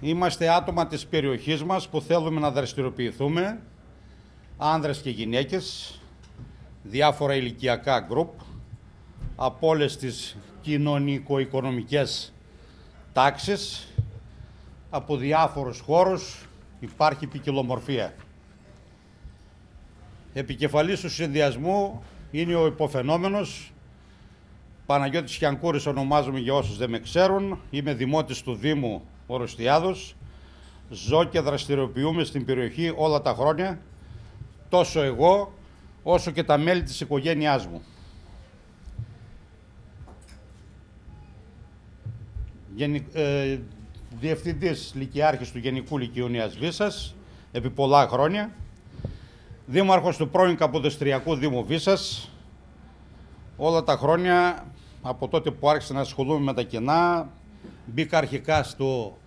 Είμαστε άτομα της περιοχής μας που θέλουμε να δραστηριοποιηθούμε, άνδρες και γυναίκες, διάφορα ηλικιακά γκρουπ, από όλες τις κοινωνικο-οικονομικές τάξεις, από διάφορους χώρους υπάρχει ποικιλομορφία. Επικεφαλής του συνδυασμού είναι ο υποφαινόμενος Παναγιώτης Χιανκούρης ονομάζομαι για όσους δεν με ξέρουν. Είμαι δημότης του Δήμου Ορωστιάδος. Ζω και δραστηριοποιούμε στην περιοχή όλα τα χρόνια, τόσο εγώ όσο και τα μέλη της οικογένειάς μου. Γενι, ε, διευθυντής Λυκειάρχης του Γενικού Λυκείου Νέας Βίσας, επί πολλά χρόνια. Δήμαρχος του πρώην Καποδεστριακού Δήμου Βίσας. Όλα τα χρόνια, από τότε που άρχισα να ασχολούμαι με τα κοινά, μπήκα αρχικά στο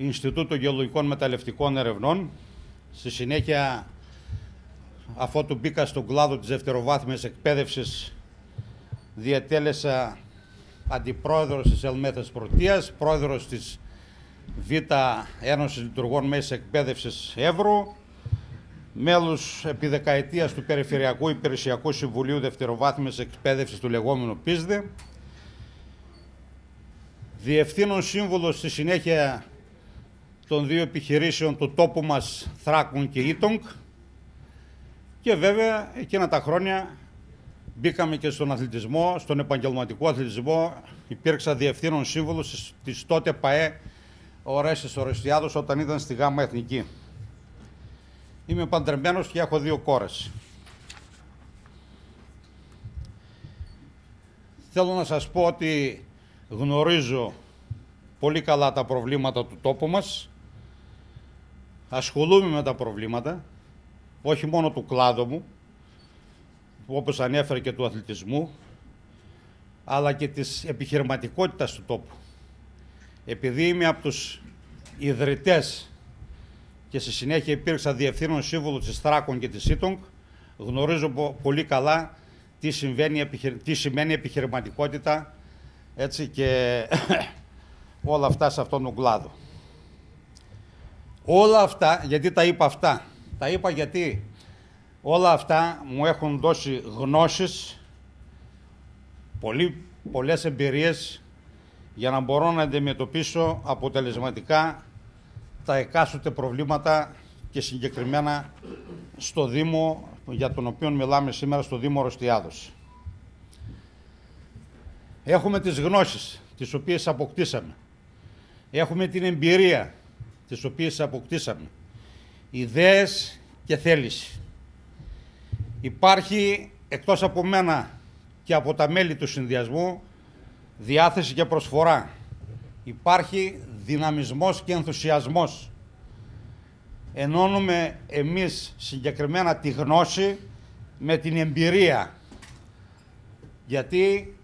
Ινστιτούτο Γεωλογικών Μεταλλευτικών Ερευνών. Στη συνέχεια, αφού του μπήκα στον κλάδο της δευτεροβάθμιας εκπαίδευσης, διετέλεσα αντιπρόεδρος της Ελμέθας Πρωτείας, πρόεδρος της Β' Ένωσης Λειτουργών Μέσης Εκπαίδευσης Εύρου, μέλος επί δεκαετίας του Περιφερειακού Υπηρεσιακού Συμβουλίου Δευτεροβάθμιας Εκπαίδευσης του λεγόμενου ΠΙΣΔΕ, διευθύνων σύμβουλος στη συνέχεια των δύο επιχειρήσεων του τόπου μας Θράκουν και Ήτονγκ και βέβαια εκείνα τα χρόνια μπήκαμε και στον αθλητισμό, στον επαγγελματικό αθλητισμό υπήρξα διευθύνων σύμβουλος της τότε ΠαΕ Ορέστης Ορεστιάδος όταν ήταν στη ΓΑΜΑ Εθνική. Είμαι παντρεμένος και έχω δύο κόρες. Θέλω να σας πω ότι γνωρίζω πολύ καλά τα προβλήματα του τόπου μας. Ασχολούμαι με τα προβλήματα, όχι μόνο του κλάδου μου, όπως ανέφερε και του αθλητισμού, αλλά και της επιχειρηματικότητας του τόπου. Επειδή είμαι από τους ιδρυτές και στη συνέχεια υπήρξα διευθύνων σύμβουλος της Στράκων και της ΣΥΤΟΝΚ, γνωρίζω πολύ καλά τι, συμβαίνει, τι σημαίνει επιχειρηματικότητα έτσι και όλα αυτά σε αυτόν τον κλάδο. Όλα αυτά, γιατί τα είπα αυτά, τα είπα γιατί όλα αυτά μου έχουν δώσει γνώσεις, πολύ, πολλές εμπειρίες για να μπορώ να αντιμετωπίσω αποτελεσματικά τα εκάστοτε προβλήματα και συγκεκριμένα στο Δήμο για τον οποίο μιλάμε σήμερα στο Δήμο Ροστιάδος. Έχουμε τις γνώσεις τις οποίες αποκτήσαμε. Έχουμε την εμπειρία τις οποίες αποκτήσαμε. Ιδέες και θέληση. Υπάρχει εκτός από μένα και από τα μέλη του συνδυασμού διάθεση και προσφορά. Υπάρχει δυναμισμός και ενθουσιασμός. Ενώνουμε εμείς συγκεκριμένα τη γνώση με την εμπειρία. Γιατί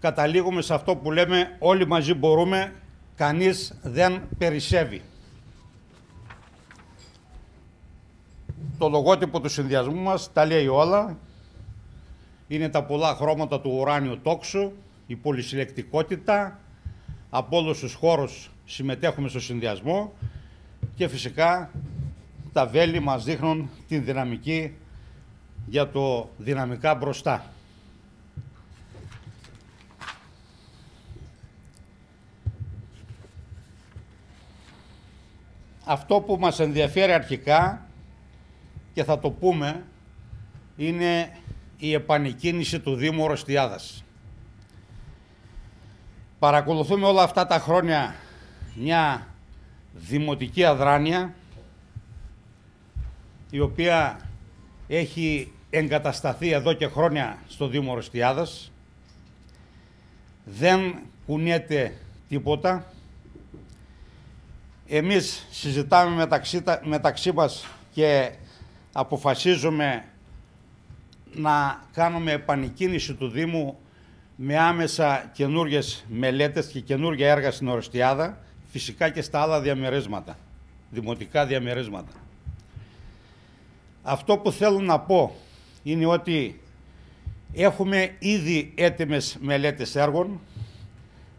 καταλήγουμε σε αυτό που λέμε όλοι μαζί μπορούμε, κανείς δεν περισσεύει. Το λογότυπο του συνδυασμού μας τα λέει όλα. Είναι τα πολλά χρώματα του ουράνιου τόξου, η πολυσυλλεκτικότητα, από όλους τους χώρους συμμετέχουμε στο συνδυασμό και φυσικά τα βέλη μας δείχνουν την δυναμική για το δυναμικά μπροστά. Αυτό που μας ενδιαφέρει αρχικά και θα το πούμε είναι η επανεκκίνηση του Δήμου Ροστιάδας. Παρακολουθούμε όλα αυτά τα χρόνια μια δημοτική αδράνεια η οποία έχει εγκατασταθεί εδώ και χρόνια στο Δήμο Ροστιάδας. Δεν κουνιέται τίποτα. Εμείς συζητάμε μεταξύ, μεταξύ μας και αποφασίζουμε να κάνουμε επανεκκίνηση του Δήμου με άμεσα καινούριε μελέτες και καινούργια έργα στην Ορστιάδα, φυσικά και στα άλλα διαμερίσματα, δημοτικά διαμερίσματα. Αυτό που θέλω να πω είναι ότι έχουμε ήδη έτοιμες μελέτες έργων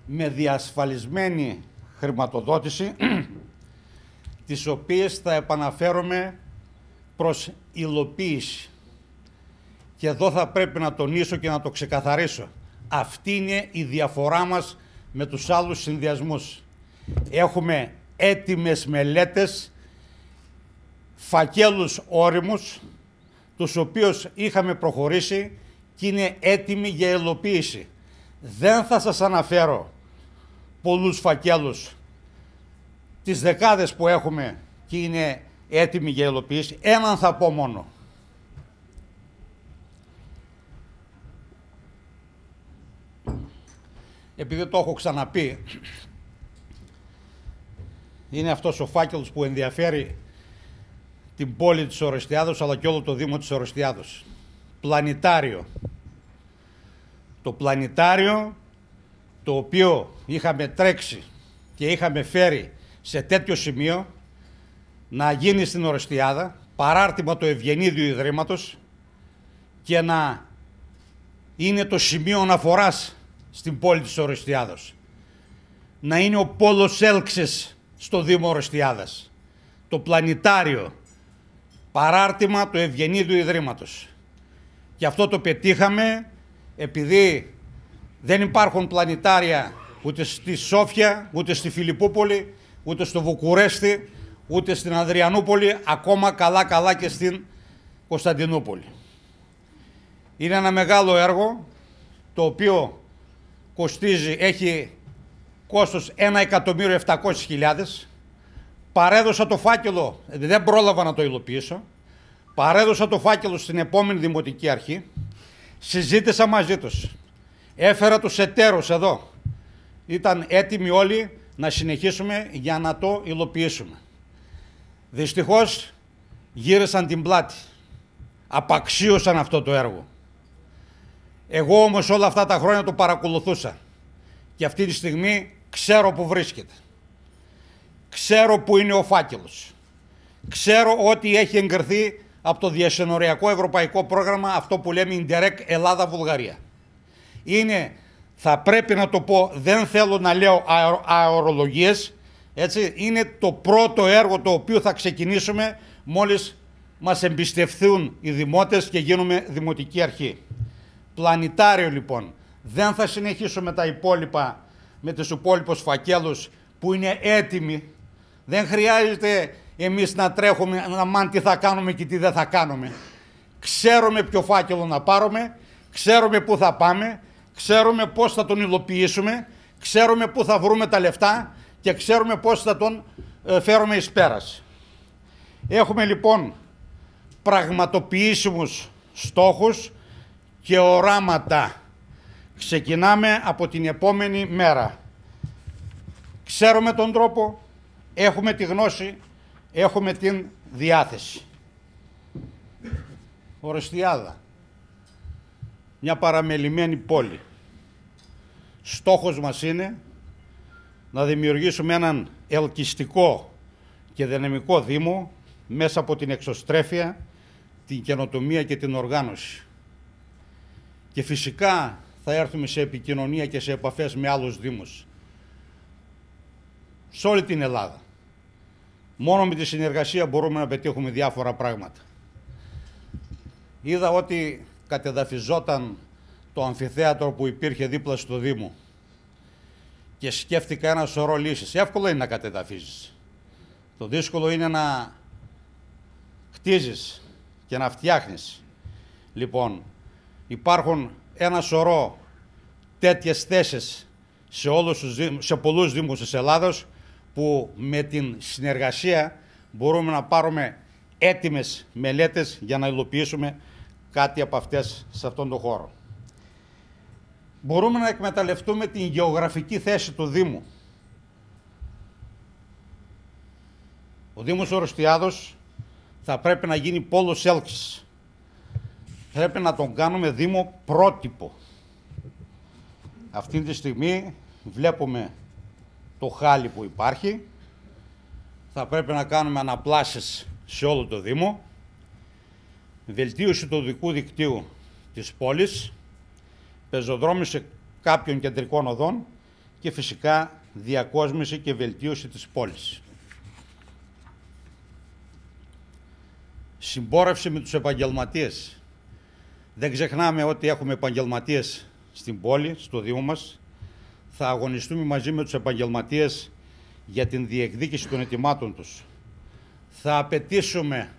με διασφαλισμένη χρηματοδότηση τις οποίες θα επαναφέρομαι προς υλοποίηση. Και εδώ θα πρέπει να τονίσω και να το ξεκαθαρίσω. Αυτή είναι η διαφορά μας με τους άλλους συνδυασμούς. Έχουμε έτοιμες μελέτες, φακέλους όριμους, τους οποίους είχαμε προχωρήσει και είναι έτοιμοι για υλοποίηση. Δεν θα σας αναφέρω πολλούς φακέλους, τις δεκάδες που έχουμε και είναι έτοιμοι για υλοποίηση. Έναν θα πω μόνο. Επειδή το έχω ξαναπεί, είναι αυτός ο φάκελος που ενδιαφέρει την πόλη της Ορεστιάδος αλλά και όλο το Δήμο της Ορεστιάδος. Πλανητάριο. Το πλανητάριο το οποίο είχαμε τρέξει και είχαμε φέρει σε τέτοιο σημείο να γίνει στην Ορεστιάδα παράρτημα του Ευγενίδιου Ιδρύματος και να είναι το σημείο αναφοράς στην πόλη της Ορεστιάδος. Να είναι ο πόλος έλξης στο Δήμο Ορεστιάδας. Το πλανητάριο παράρτημα του Ευγενίδιου Ιδρύματος. Και αυτό το πετύχαμε επειδή δεν υπάρχουν πλανητάρια ούτε στη Σόφια, ούτε στη Φιλιππούπολη, ούτε στο Βουκουρέστι, ούτε στην Ανδριανούπολη, ακόμα καλά-καλά και στην Κωνσταντινούπολη. Είναι ένα μεγάλο έργο, το οποίο κοστίζει, έχει κόστος 1.700.000. Παρέδωσα το φάκελο, δεν πρόλαβα να το υλοποιήσω, παρέδωσα το φάκελο στην επόμενη Δημοτική Αρχή, συζήτησα μαζί τους. Έφερα τους εταίρους εδώ. Ήταν έτοιμοι όλοι να συνεχίσουμε για να το υλοποιήσουμε. Δυστυχώς γύρισαν την πλάτη. Απαξίωσαν αυτό το έργο. Εγώ όμως όλα αυτά τα χρόνια το παρακολουθούσα. Και αυτή τη στιγμή ξέρω που βρίσκεται. Ξέρω που είναι ο φάκελος. Ξέρω ότι έχει εγκριθεί από το διασυνοριακό ευρωπαϊκό πρόγραμμα αυτό που λέμε Ιντερεκ Ελλάδα-Βουλγαρία. Είναι, θα πρέπει να το πω, δεν θέλω να λέω αερολογίες, έτσι, είναι το πρώτο έργο το οποίο θα ξεκινήσουμε μόλις μας εμπιστευθούν οι δημότες και γίνουμε δημοτική αρχή. Πλανητάριο λοιπόν. Δεν θα συνεχίσουμε τα υπόλοιπα με τους υπόλοιπους φακέλους που είναι έτοιμοι. Δεν χρειάζεται εμείς να τρέχουμε να μάθουμε τι θα κάνουμε και τι δεν θα κάνουμε. Ξέρουμε ποιο φάκελο να πάρουμε, ξέρουμε πού θα πάμε, ξέρουμε πώς θα τον υλοποιήσουμε, ξέρουμε πού θα βρούμε τα λεφτά και ξέρουμε πώς θα τον ε, φέρουμε εις πέρας. Έχουμε λοιπόν πραγματοποιήσιμους στόχους και οράματα. Ξεκινάμε από την επόμενη μέρα. Ξέρουμε τον τρόπο, έχουμε τη γνώση, έχουμε την διάθεση. Ορεστιάδα. Μια παραμελημένη πόλη. Στόχος μας είναι να δημιουργήσουμε έναν ελκυστικό και δυναμικό Δήμο μέσα από την εξωστρέφεια, την καινοτομία και την οργάνωση. Και φυσικά θα έρθουμε σε επικοινωνία και σε επαφές με άλλους Δήμους. Σε όλη την Ελλάδα. Μόνο με τη συνεργασία μπορούμε να πετύχουμε διάφορα πράγματα. Είδα ότι κατεδαφιζόταν το αμφιθέατρο που υπήρχε δίπλα στο Δήμο και σκέφτηκα ένα σωρό λύσεις. Εύκολο είναι να κατεδαφίζεις. Το δύσκολο είναι να χτίζεις και να φτιάχνεις. Λοιπόν, υπάρχουν ένα σωρό τέτοιες θέσεις σε, όλους τους, σε πολλούς δήμους της Ελλάδος που με την συνεργασία μπορούμε να πάρουμε έτοιμες μελέτες για να υλοποιήσουμε κάτι από αυτές σε αυτόν τον χώρο. Μπορούμε να εκμεταλλευτούμε την γεωγραφική θέση του Δήμου. Ο Δήμος Ορωστιάδος θα πρέπει να γίνει πόλος έλξης. Πρέπει να τον κάνουμε Δήμο πρότυπο. Αυτή τη στιγμή βλέπουμε το χάλι που υπάρχει. Θα πρέπει να κάνουμε αναπλάσεις σε όλο το Δήμο. Βελτίωση του δικού δικτύου της πόλης. Πεζοδρόμηση κάποιων κεντρικών οδών και φυσικά διακόσμηση και βελτίωση της πόλης. συμπόρευση με τους επαγγελματίες. Δεν ξεχνάμε ότι έχουμε επαγγελματίες στην πόλη, στο Δήμο μας. Θα αγωνιστούμε μαζί με τους επαγγελματίες για την διεκδίκηση των ετοιμάτων τους. Θα απαιτήσουμε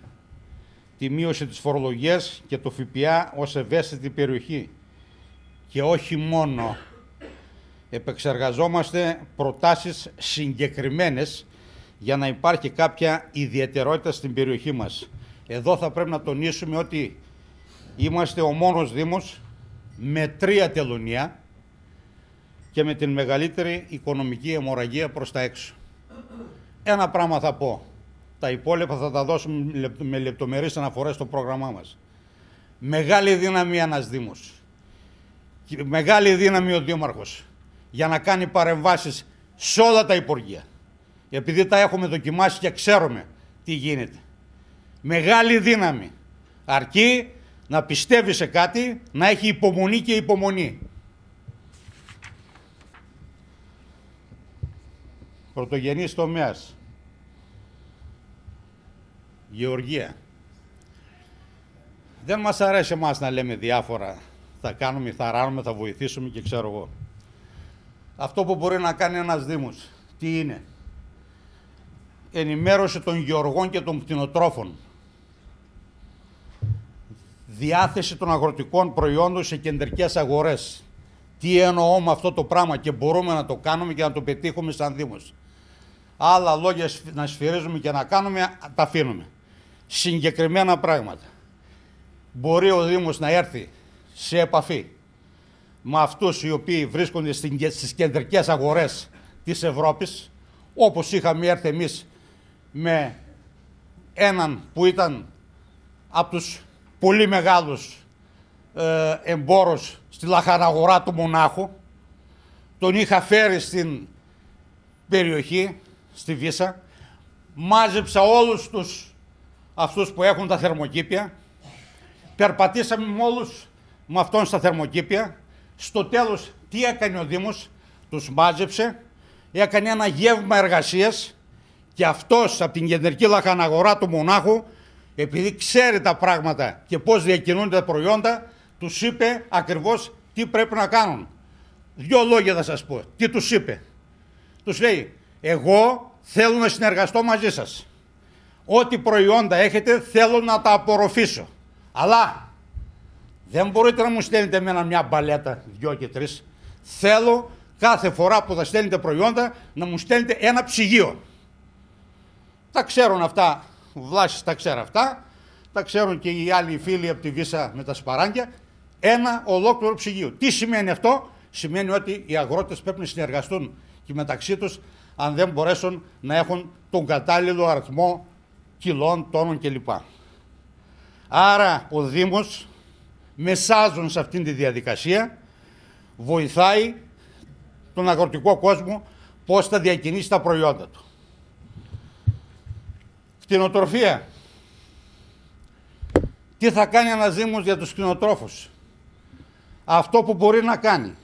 τη μείωση της φορολογίας και το ΦΠΑ ως ευαίσθητη περιοχή. Και όχι μόνο. Επεξεργαζόμαστε προτάσεις συγκεκριμένες για να υπάρχει κάποια ιδιαιτερότητα στην περιοχή μας. Εδώ θα πρέπει να τονίσουμε ότι είμαστε ο μόνος Δήμος με τρία τελωνία και με την μεγαλύτερη οικονομική αιμορραγία προς τα έξω. Ένα πράγμα θα πω. Τα υπόλοιπα θα τα δώσουμε με λεπτομερείς αναφορές στο πρόγραμμά μας. Μεγάλη δύναμη ένας Δήμος. Μεγάλη δύναμη ο Δήμαρχος για να κάνει παρεμβάσεις σε όλα τα Υπουργεία. Επειδή τα έχουμε δοκιμάσει και ξέρουμε τι γίνεται. Μεγάλη δύναμη. Αρκεί να πιστεύει σε κάτι, να έχει υπομονή και υπομονή. Πρωτογενής τομέας. Γεωργία. Δεν μας αρέσει εμάς να λέμε διάφορα. Θα κάνουμε, θα ράνουμε, θα βοηθήσουμε και ξέρω εγώ. Αυτό που μπορεί να κάνει ένας Δήμος, τι είναι; Ενημέρωση των γεωργών και των κτηνοτρόφων. Διάθεση των αγροτικών προϊόντων σε κεντρικές αγορές. Τι εννοώ με αυτό το πράγμα και μπορούμε να το κάνουμε και να το πετύχουμε σαν Δήμος. Άλλα λόγια να σφυρίζουμε και να κάνουμε, τα αφήνουμε. Συγκεκριμένα πράγματα. Μπορεί ο Δήμος να έρθει σε επαφή με αυτούς οι οποίοι βρίσκονται στις κεντρικές αγορές της Ευρώπης, όπως είχαμε έρθει εμείς με έναν που ήταν από τους πολύ μεγάλους ε, εμπόρους στη λαχαναγορά του Μονάχου. Τον είχα φέρει στην περιοχή, στη Βίσα. Μάζεψα όλους τους αυτούς που έχουν τα θερμοκήπια. Περπατήσαμε με όλους με αυτόν στα θερμοκήπια. Στο τέλος τι έκανε ο Δήμος, τους μάζεψε, έκανε ένα γεύμα εργασίας και αυτός από την κεντρική λαχαναγορά του Μονάχου, επειδή ξέρει τα πράγματα και πώς διακινούνται τα προϊόντα, τους είπε ακριβώς τι πρέπει να κάνουν. Δύο λόγια θα σας πω. Τι τους είπε. Τους λέει, εγώ θέλω να συνεργαστώ μαζί σας. Ό,τι προϊόντα έχετε θέλω να τα απορροφήσω. Αλλά δεν μπορείτε να μου στέλνετε εμένα μια μπαλέτα, δυο και τρεις. Θέλω κάθε φορά που θα στέλνετε προϊόντα να μου στέλνετε ένα ψυγείο. Τα ξέρουν αυτά, ο Βλάσης τα ξέρει αυτά, τα ξέρουν και οι άλλοι φίλοι από τη Βίσα με τα σπαράγγια. Ένα ολόκληρο ψυγείο. Τι σημαίνει αυτό, σημαίνει ότι οι αγρότες πρέπει να συνεργαστούν και μεταξύ τους αν δεν μπορέσουν να έχουν τον κατάλληλο αριθμό κιλών, τόνων κλπ. Άρα ο Δήμος μεσάζουν σε αυτήν τη διαδικασία βοηθάει τον αγροτικό κόσμο πώς θα διακινήσει τα προϊόντα του. Κτηνοτροφία. Τι θα κάνει ένας Δήμος για τους κτηνοτρόφους; Αυτό που μπορεί να κάνει.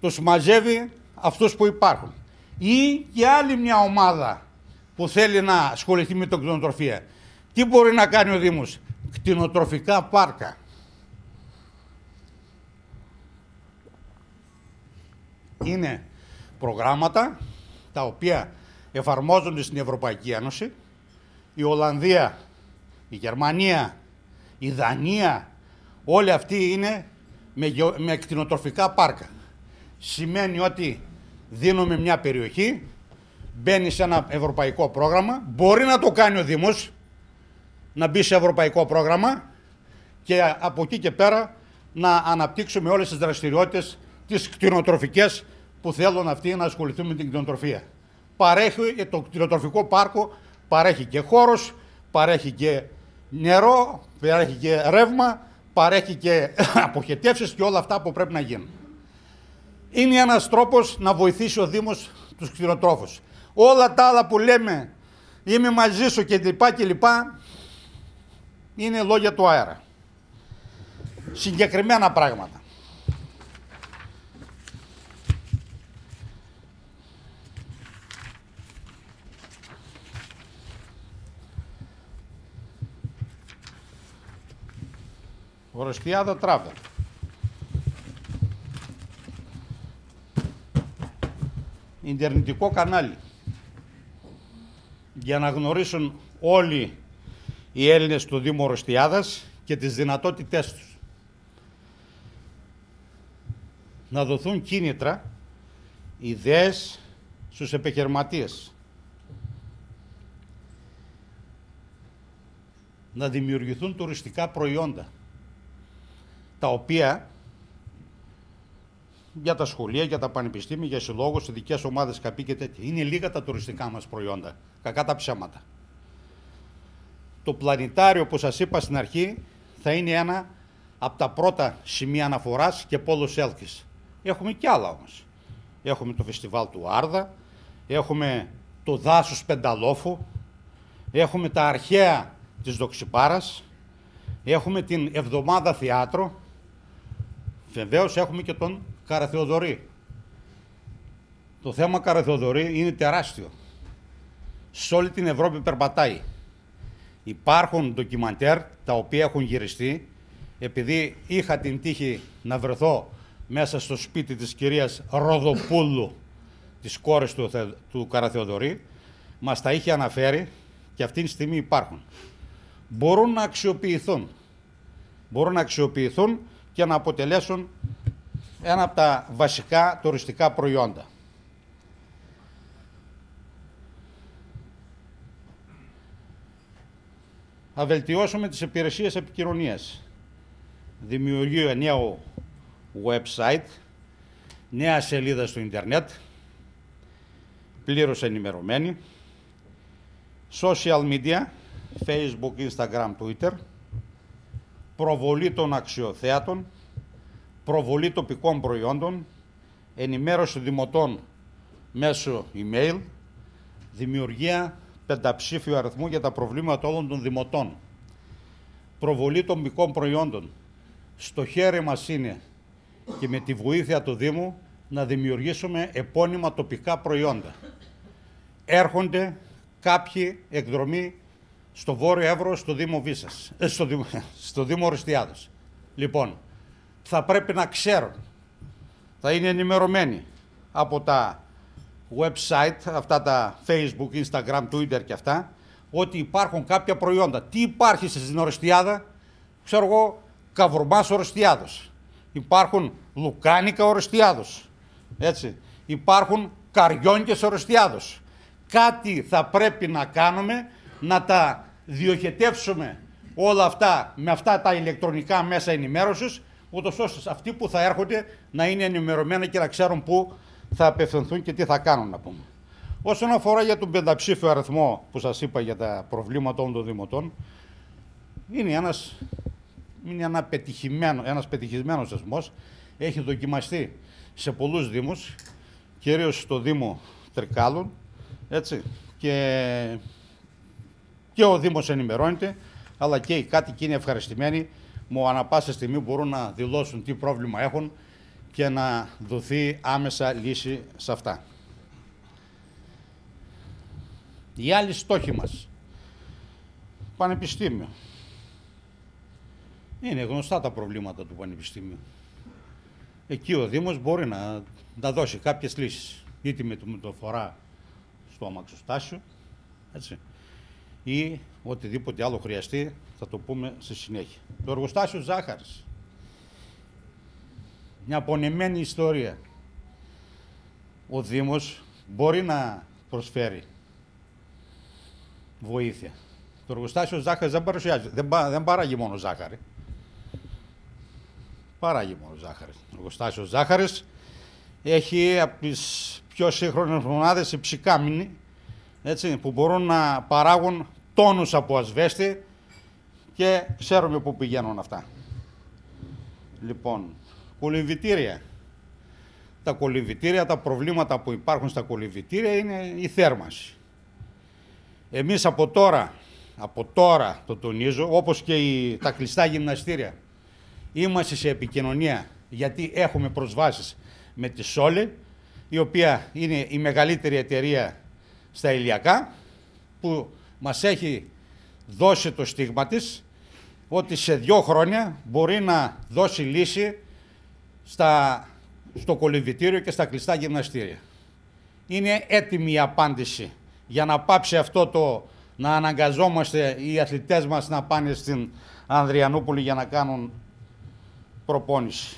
Τους μαζεύει αυτούς που υπάρχουν. Ή και άλλη μια ομάδα που θέλει να ασχοληθεί με την κτηνοτροφία. Τι μπορεί να κάνει ο Δήμος; Κτηνοτροφικά πάρκα. Είναι προγράμματα τα οποία εφαρμόζονται στην Ευρωπαϊκή Ένωση. Η Ολλανδία, η Γερμανία, η Δανία, όλοι αυτοί είναι με, με κτηνοτροφικά πάρκα. Σημαίνει ότι δίνουμε μια περιοχή, μπαίνει σε ένα ευρωπαϊκό πρόγραμμα, μπορεί να το κάνει ο Δήμος, να μπει σε ευρωπαϊκό πρόγραμμα και από εκεί και πέρα να αναπτύξουμε όλες τις δραστηριότητες τις κτηνοτροφικές που θέλουν αυτοί να ασχοληθούν με την κτηνοτροφία. Παρέχει το κτηνοτροφικό πάρκο, παρέχει και χώρος, παρέχει και νερό, παρέχει και ρεύμα, παρέχει και αποχετεύσεις και όλα αυτά που πρέπει να γίνουν. Είναι ένας τρόπος να βοηθήσει ο Δήμος τους κτηνοτρόφους. Όλα τα άλλα που λέμε είμαι μαζί σου και λοιπά και λοιπά είναι λόγια του αέρα. Συγκεκριμένα πράγματα. Ορεστιάδα Τράβα. Ιντερνετικό κανάλι. Για να γνωρίσουν όλοι οι Έλληνες του Δήμου Ορεστιάδας και τις δυνατότητές τους. Να δοθούν κίνητρα, ιδέες στους επιχειρηματίες. Να δημιουργηθούν τουριστικά προϊόντα, τα οποία για τα σχολεία, για τα πανεπιστήμια, για συλλόγους, ειδικέ ομάδες καπί και τέτοια. Είναι λίγα τα τουριστικά μας προϊόντα. Κακά τα ψέματα. Το πλανητάριο που σας είπα στην αρχή θα είναι ένα από τα πρώτα σημεία αναφοράς και πόλος έλκης. Έχουμε κι άλλα όμως. Έχουμε το φεστιβάλ του Άρδα, έχουμε το δάσος Πενταλόφου, έχουμε τα αρχαία της Δοξιπάρας, έχουμε την Εβδομάδα Θεάτρο, βεβαίως έχουμε και τον Καραθεοδωρή. Το θέμα Καραθεοδωρή είναι τεράστιο. Σε όλη την Ευρώπη περπατάει. Υπάρχουν ντοκιμαντέρ τα οποία έχουν γυριστεί επειδή είχα την τύχη να βρεθώ μέσα στο σπίτι της κυρίας Ροδοπούλου της κόρης του, του Καραθεοδωρή μας τα είχε αναφέρει και αυτή τη στιγμή υπάρχουν. Μπορούν να αξιοποιηθούν. Μπορούν να αξιοποιηθούν και να αποτελέσουν ένα από τα βασικά τουριστικά προϊόντα. θα βελτιώσουμε τις υπηρεσίες επικοινωνίας. Δημιουργείο νέο website, νέα σελίδα στο ίντερνετ, πλήρως ενημερωμένη, social media, facebook, instagram, twitter, προβολή των αξιοθέατων, προβολή τοπικών προϊόντων, ενημέρωση δημοτών μέσω email, δημιουργία πενταψήφιο αριθμού για τα προβλήματα όλων των δημοτών. Προβολή των μικών προϊόντων. Στο χέρι μας είναι και με τη βοήθεια του Δήμου να δημιουργήσουμε επώνυμα τοπικά προϊόντα. Έρχονται κάποιοι εκδρομή στο Βόρειο Εύρο, στο Δήμο Βίσας, ε, στο, Δήμο, στο Δήμο Οριστιάδος. Λοιπόν, θα πρέπει να ξέρουν, θα είναι ενημερωμένοι από τα website, αυτά τα facebook, instagram, twitter και αυτά, ότι υπάρχουν κάποια προϊόντα. Τι υπάρχει στην Ορεστιάδα, ξέρω εγώ, καβουρμάς Ορεστιάδος. Υπάρχουν λουκάνικα Ορεστιάδος. Έτσι. Υπάρχουν καριόνικες Ορεστιάδος. Κάτι θα πρέπει να κάνουμε, να τα διοχετεύσουμε όλα αυτά με αυτά τα ηλεκτρονικά μέσα ενημέρωσης, ούτως ώστε αυτοί που θα έρχονται να είναι ενημερωμένοι και να ξέρουν πού θα απευθυνθούν και τι θα κάνουν να πούμε. Όσον αφορά για τον πενταψήφιο αριθμό που σας είπα για τα προβλήματα των δημοτών, είναι ένας, είναι ένα πετυχημένο, ένας πετυχημένος θεσμός, έχει δοκιμαστεί σε πολλούς δήμους, κυρίως στο Δήμο Τρικάλων, έτσι, και, και ο Δήμος ενημερώνεται, αλλά και οι κάτοικοι είναι ευχαριστημένοι, μου ανα πάσα στιγμή μπορούν να δηλώσουν τι πρόβλημα έχουν και να δοθεί άμεσα λύση σε αυτά. Οι άλλοι στόχοι μας. Πανεπιστήμιο. Είναι γνωστά τα προβλήματα του Πανεπιστήμιου. Εκεί ο Δήμος μπορεί να, να δώσει κάποιες λύσεις. Είτε με το μεταφορά στο αμαξοστάσιο, έτσι, ή οτιδήποτε άλλο χρειαστεί, θα το πούμε στη συνέχεια. Το εργοστάσιο ζάχαρης μια πονεμένη ιστορία. Ο Δήμος μπορεί να προσφέρει βοήθεια. Το εργοστάσιο ζάχαρης δεν παρουσιάζει, δεν, δεν παράγει μόνο ζάχαρη. Παράγει μόνο ζάχαρη. Το εργοστάσιο ζάχαρης έχει από τις πιο σύγχρονες μονάδες υψηκάμινη, έτσι, που μπορούν να παράγουν τόνους από ασβέστη και ξέρουμε πού πηγαίνουν αυτά. Λοιπόν, κολυμβητήρια. Τα κολυμβητήρια, τα προβλήματα που υπάρχουν στα κολυμβητήρια είναι η θέρμανση. Εμείς από τώρα, από τώρα το τονίζω, όπως και οι, τα κλειστά γυμναστήρια, είμαστε σε επικοινωνία γιατί έχουμε προσβάσεις με τη Σόλε, η οποία είναι η μεγαλύτερη εταιρεία στα ηλιακά, που μας έχει δώσει το στίγμα της, ότι σε δύο χρόνια μπορεί να δώσει λύση στα, στο κολυβητήριο και στα κλειστά γυμναστήρια. Είναι έτοιμη η απάντηση για να πάψει αυτό το να αναγκαζόμαστε οι αθλητές μας να πάνε στην Ανδριανούπολη για να κάνουν προπόνηση.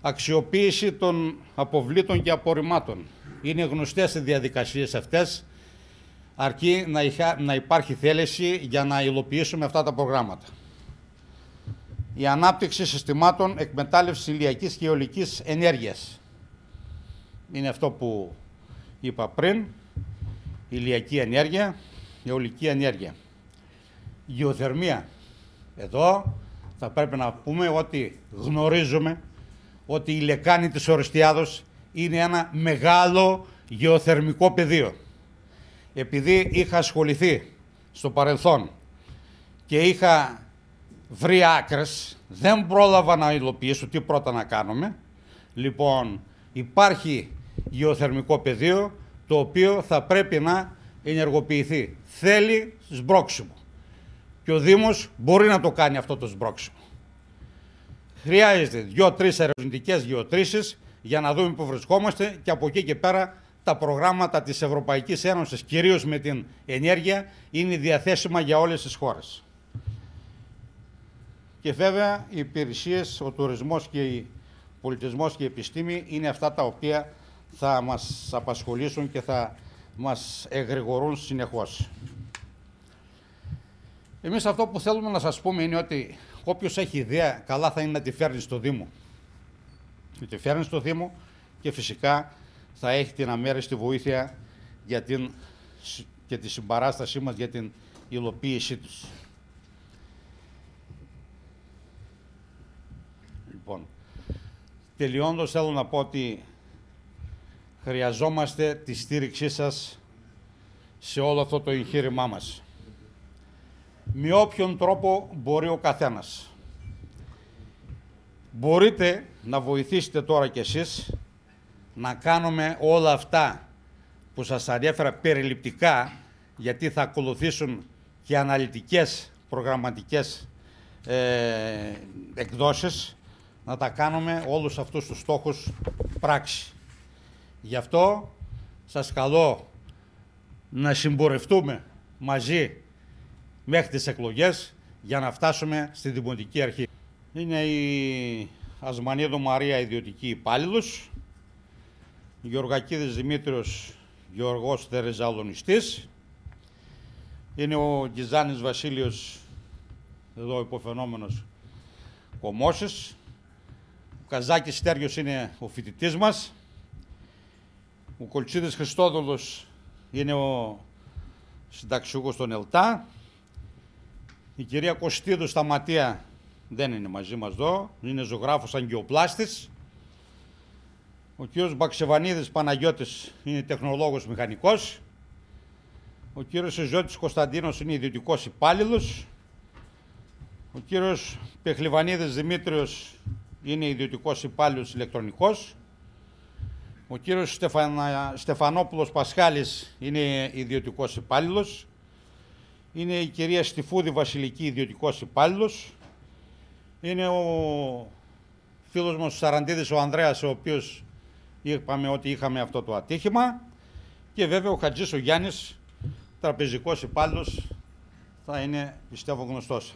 Αξιοποίηση των αποβλήτων και απορριμμάτων. Είναι γνωστές οι διαδικασίες αυτές, αρκεί να, να υπάρχει θέληση για να υλοποιήσουμε αυτά τα προγράμματα. Η ανάπτυξη συστημάτων εκμετάλλευσης ηλιακής και αιωλικής ενέργειας. Είναι αυτό που είπα πριν, ηλιακή ενέργεια, αιωλική ενέργεια. Γεωθερμία. Εδώ θα πρέπει να πούμε ότι γνωρίζουμε ότι η λεκάνη της Οριστιάδος είναι ένα μεγάλο γεωθερμικό πεδίο. Επειδή είχα ασχοληθεί στο παρελθόν και είχα βρει άκρες, δεν πρόλαβα να υλοποιήσω τι πρώτα να κάνουμε. Λοιπόν, υπάρχει γεωθερμικό πεδίο το οποίο θα πρέπει να ενεργοποιηθεί. Θέλει σμπρόξιμο. Και ο Δήμος μπορεί να το κάνει αυτό το σμπρόξιμο. Χρειάζεται δύο-τρεις ερευνητικές γεωτρήσεις για να δούμε που βρισκόμαστε και από εκεί και πέρα τα προγράμματα της Ευρωπαϊκής Ένωσης, κυρίως με την ενέργεια, είναι διαθέσιμα για όλες τις χώρες. Και βέβαια οι υπηρεσίες, ο τουρισμός και ο πολιτισμός και η επιστήμη είναι αυτά τα οποία θα μας απασχολήσουν και θα μας εγρηγορούν συνεχώς. Εμείς αυτό που θέλουμε να σας πούμε είναι ότι όποιος έχει ιδέα, καλά θα είναι να τη φέρνει στο Δήμο. Να τη φέρνει στο Δήμο και φυσικά θα έχει την αμέριστη βοήθεια για την, και τη συμπαράστασή μας για την υλοποίησή τους. Λοιπόν, τελειώντας θέλω να πω ότι χρειαζόμαστε τη στήριξή σας σε όλο αυτό το εγχείρημά μας με όποιον τρόπο μπορεί ο καθένας. Μπορείτε να βοηθήσετε τώρα κι εσείς να κάνουμε όλα αυτά που σας ανέφερα περιληπτικά γιατί θα ακολουθήσουν και αναλυτικές προγραμματικές ε, εκδόσεις να τα κάνουμε όλους αυτούς τους στόχους πράξη. Γι' αυτό σας καλώ να συμπορευτούμε μαζί μέχρι τις εκλογές για να φτάσουμε στη Δημοτική Αρχή. Είναι η Ασμανίδου Μαρία ιδιωτική υπάλληλος, Γεωργακίδης Δημήτριος Γεωργός Θερεζαλονιστής, είναι ο Γκυζάνης Βασίλειος, εδώ υποφαινόμενος Κομώσης, ο Καζάκης Στέργιος είναι ο φοιτητής μας, ο Κολτσίδης Χριστόδουλος είναι ο συνταξιούχος των ΕΛΤΑ, η κυρία Κωστίδου Σταματία δεν είναι μαζί μας εδώ, είναι ζωγράφος αγκιοπλάστης. Ο κύριος Μπαξεβανίδης Παναγιώτης είναι τεχνολόγος μηχανικός. Ο κύριος Ζώτης Κωνσταντίνος είναι ιδιωτικός υπάλληλος. Ο κύριος Πεχλιβανίδης Δημήτριος είναι ιδιωτικός υπάλληλος ηλεκτρονικός. Ο κύριος Στεφανα... Στεφανόπουλος Πασχάλης είναι ιδιωτικός υπάλληλος είναι η κυρία Στιφούδη Βασιλική, ιδιωτικός υπάλληλος. Είναι ο φίλος μας ο Σαραντίδης, ο Ανδρέας, ο οποίος είπαμε ότι είχαμε αυτό το ατύχημα. Και βέβαια ο Χατζής ο Γιάννης, τραπεζικός υπάλληλος, θα είναι πιστεύω γνωστός.